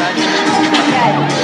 Okay.